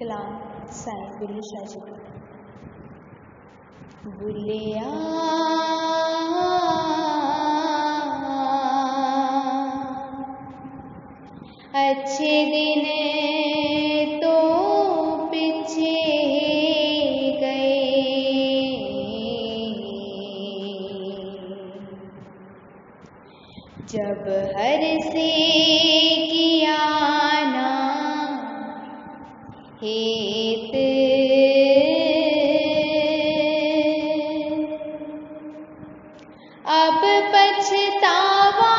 कलाम साईं बुल्ले शाह जी बुलिया अच्छे दिन तो पीछे गए। जब हर से अब पछतावा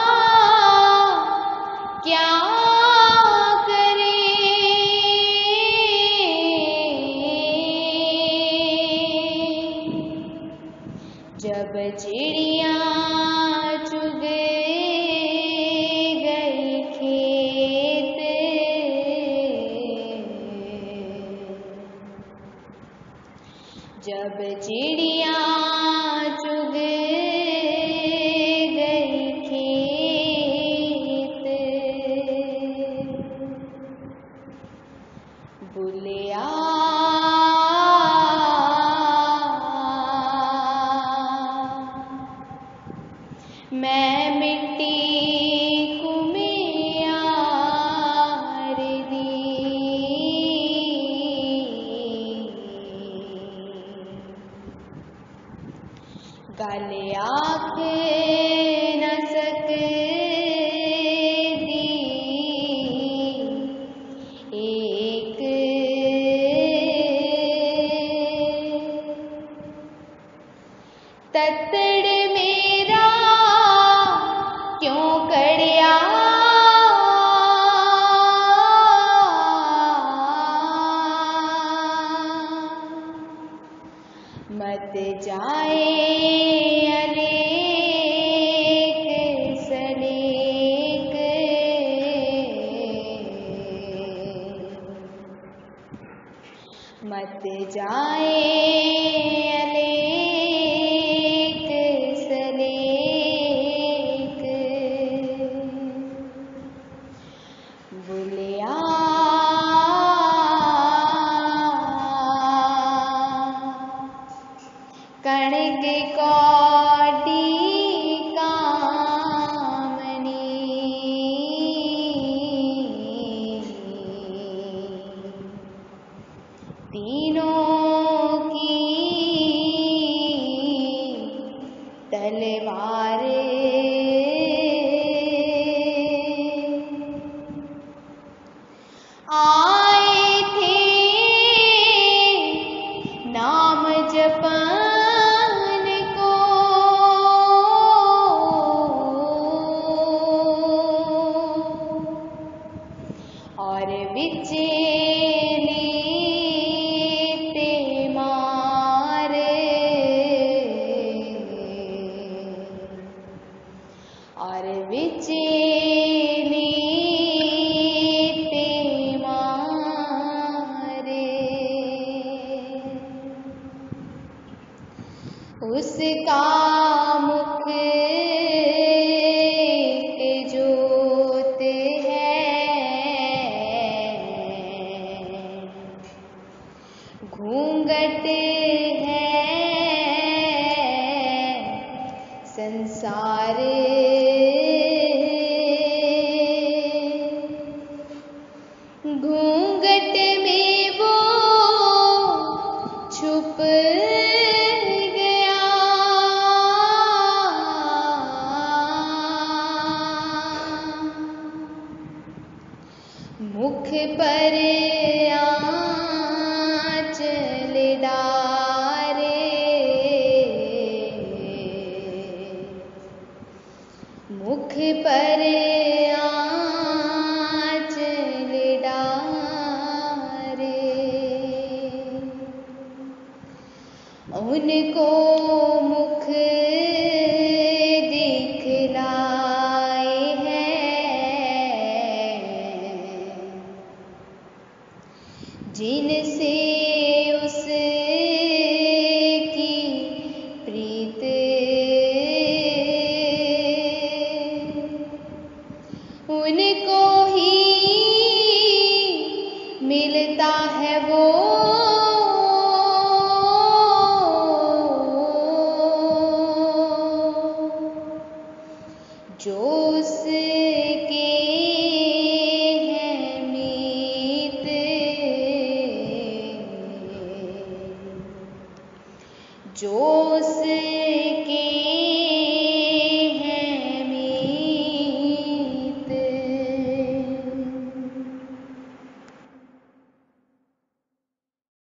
क्या करे? जब चिड़िया चुग जब चिड़िया चुग गई खेत बुलिया मैं मिट्टी गल आख। मत जाए अनेक सनेक। मत जाए कणक कौटी कामनी। तीनों घूंघट में वो छुप गया। मुख पर उनको मुख दिखलाए हैं। जिनसे